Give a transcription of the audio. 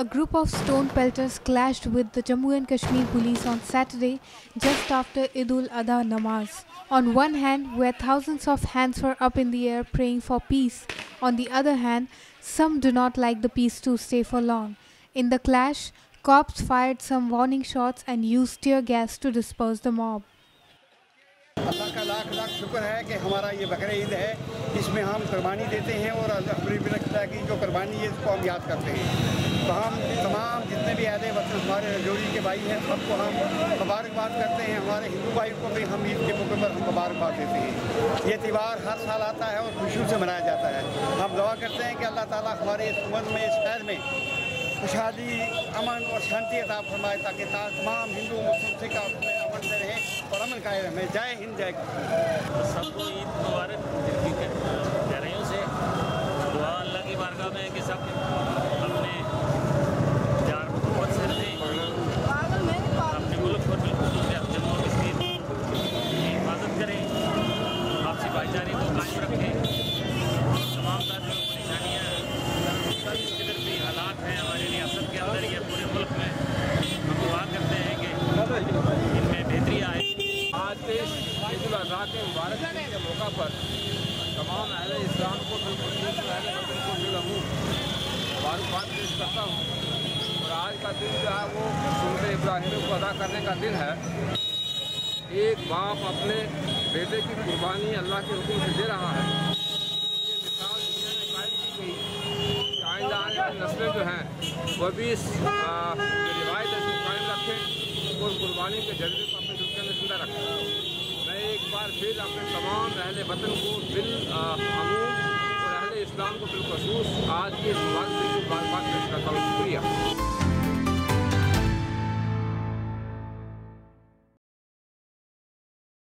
A group of stone pelters clashed with the Jammu and Kashmir police on Saturday just after Eid ul-Adha namaz. On one hand, where thousands of hands were up in the air praying for peace, on the other hand, some do not like the peace to stay for long. In the clash, cops fired some warning shots and used tear gas to disperse the mob. شکر ہے کہ ہمارا یہ بقر عید ہے، اس میں ہم قربانی دیتے ہیں اور اپنی کی جو قربانی ہے، اس کو ہم یاد کرتے ہیں۔ تو ہم تمام جتنے بھی اہل وطن، ہمارے رجوڑی کے بھائی ہیں، سب کو ہم مبارکباد کرتے ہیں۔ ہمارے ہندو بھائی کو بھی ہم عید کے موقع پر ہم مبارکباد دیتے ہیں۔ یہ تہوار ہر سال آتا ہے اور خوشیوں سے منایا جاتا ہے۔ ہم دعا کرتے ہیں کہ اللہ تعالیٰ ہمارے اس امن میں، اس شہر میں خوشحالی، امن اور شانتی عطا فرمائے تاکہ تمام ہندو، مسلم، سکھ اور قائم ہے جائے ہند جائے سب کو عید مبارک گہرائیوں سے دعا اللہ کی بارگاہ میں کہ سب اپنے پیار محبت سے رہیں اپنے ملک پر بالکل جموں و کشمیر کی حفاظت کریں آپسی بھائی چارے کو قائم رکھیں تمام طرح کی پریشانیاں اس قدر بھی حالات ہیں ہماری ریاست کے اندر یا پورے ملک میں ہم دعا کرتے ہیں کہ ان میں بہتری آئے آج کے عید الاضحیٰ کے مبارک کے موقع پر تمام اہل اسلام کو بالخصوص اہل کو مبارکباد پیش کرتا ہوں۔ اور آج کا دن جو ہے، وہ سنت ابراہیم کو ادا کرنے کا دن ہے۔ ایک باپ اپنے بیٹے کی قربانی اللہ کے حکم سے دے رہا ہے۔ یہ مثال دنیا میں قائم کی گئی۔ کہ آئندہ آنے والی نسلیں جو ہیں، وہ بھی اس روایت ایسی قائم رکھیں اور قربانی کے جذبے کو بار پھر اپنے تمام اہل وطن کو بالعموم اور اہل اسلام کو بالخصوص آج کے اس بات سے بار بار پیش کرتا ہوں۔ شکریہ۔